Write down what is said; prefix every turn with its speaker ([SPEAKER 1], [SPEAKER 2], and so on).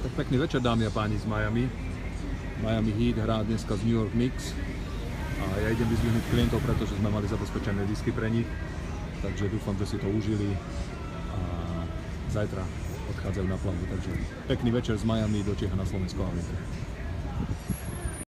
[SPEAKER 1] Tak pekný večer dámy a páni z Miami. Miami Heat hrá dneska z New York Knicks a ja idem vyzvihnúť klientov, pretože sme mali zabezpečené disky pre nich, takže dúfam, že si to užili a zajtra odchádzajú na plavu, takže pekný večer z Miami do Čech a na Slovensko. Ahojte.